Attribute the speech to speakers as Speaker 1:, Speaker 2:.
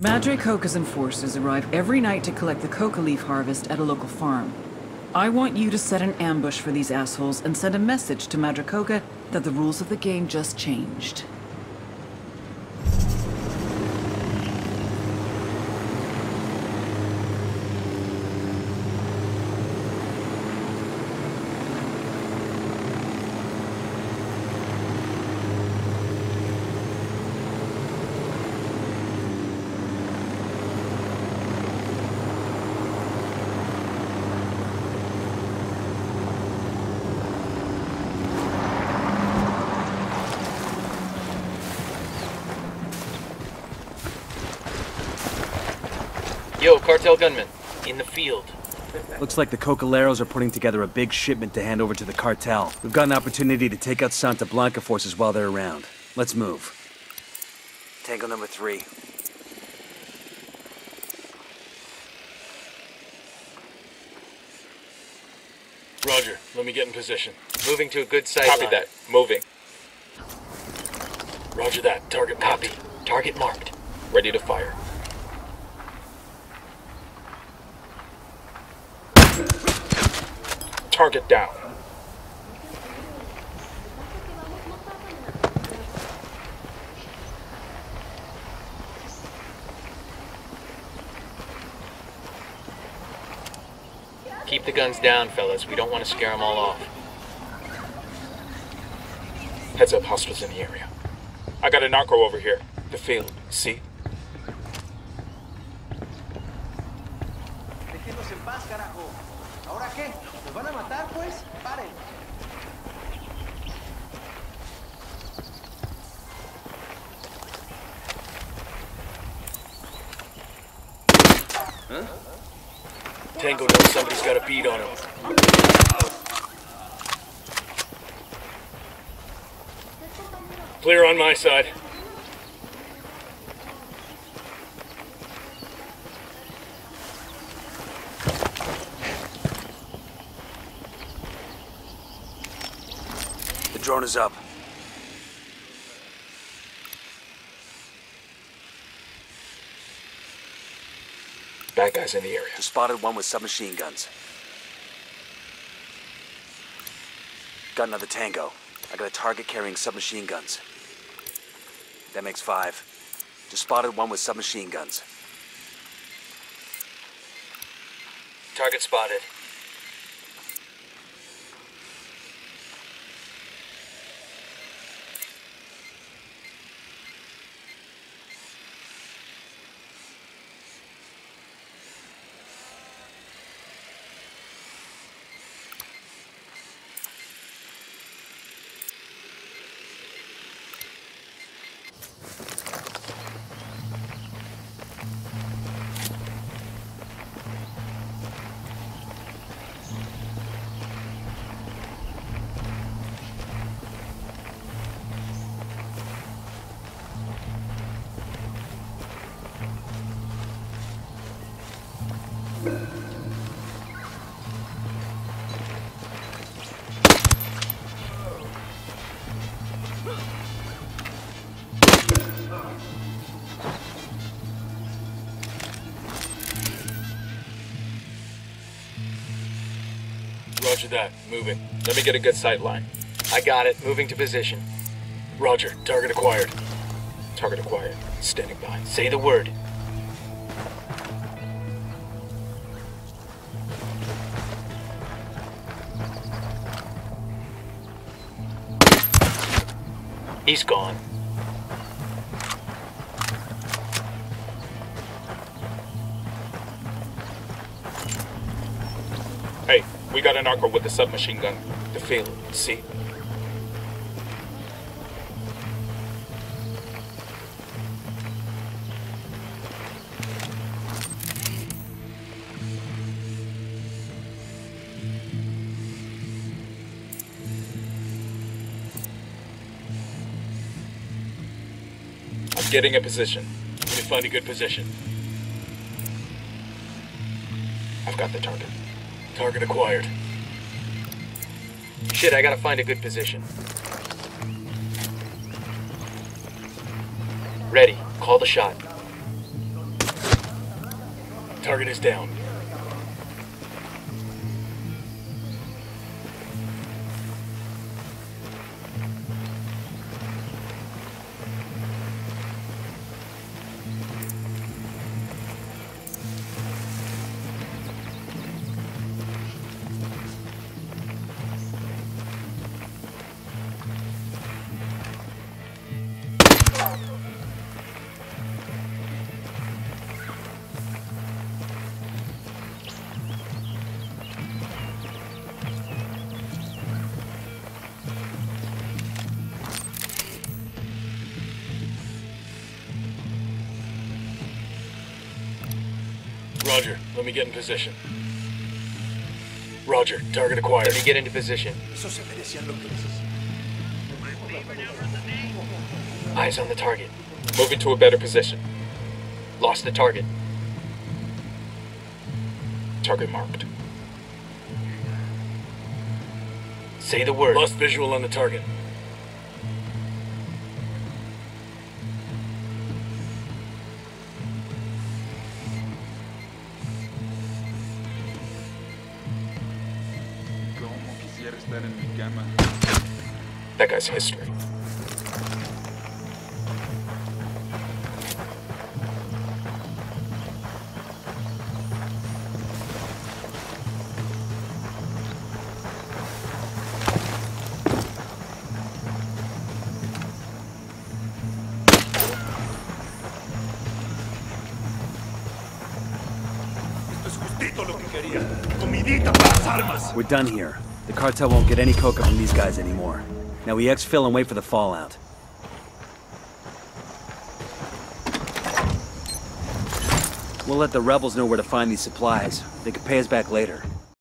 Speaker 1: Madre Coca's enforcers arrive every night to collect the coca leaf harvest at a local farm. I want you to set an ambush for these assholes and send a message to Madre Coca that the rules of the game just changed.
Speaker 2: Yo, cartel gunman, in the field.
Speaker 3: Looks like the Cocaleros are putting together a big shipment to hand over to the cartel. We've got an opportunity to take out Santa Blanca forces while they're around. Let's move. Tango number three.
Speaker 2: Roger, let me get in position. Moving to a good sight
Speaker 4: Copy
Speaker 2: line.
Speaker 4: that. Moving.
Speaker 2: Roger that. Target copy. Target marked.
Speaker 4: Ready to fire. Target down.
Speaker 2: Keep the guns down, fellas. We don't want to scare them all off.
Speaker 4: Heads up, hostiles in the area. I got a narco over here. The field. See?
Speaker 5: ¿Ahora qué? ¿Nos van a matar, pues? Paren.
Speaker 2: Tango knows somebody's got a beat on him. Clear on my side.
Speaker 3: Drone is up.
Speaker 4: Bad guys in the area.
Speaker 3: Just spotted one with submachine guns. Got another Tango. I got a target carrying submachine guns. That makes five. Just spotted one with submachine guns.
Speaker 2: Target spotted.
Speaker 4: Roger that. Moving. Let me get a good sight line.
Speaker 2: I got it. Moving to position.
Speaker 4: Roger. Target acquired. Target acquired. Standing by.
Speaker 2: Say the word. He's gone.
Speaker 4: We got an narco with a submachine gun. The field. See? I'm getting a position.
Speaker 2: Let me find a good position.
Speaker 4: I've got the target.
Speaker 2: Target acquired. Shit, I gotta find a good position. Ready. Call the shot. Target is down. Roger, let me get in position. Roger, target acquired.
Speaker 6: Let me get into position. Eyes on the target. Moving to a better position. Lost the target.
Speaker 4: Target marked.
Speaker 6: Say the word.
Speaker 2: Lost visual on the target.
Speaker 7: Quisiera estar en mi cama.
Speaker 4: That guy's history.
Speaker 3: We're done here. The cartel won't get any coca from these guys anymore. Now we exfil and wait for the fallout. We'll let the rebels know where to find these supplies. They could pay us back later.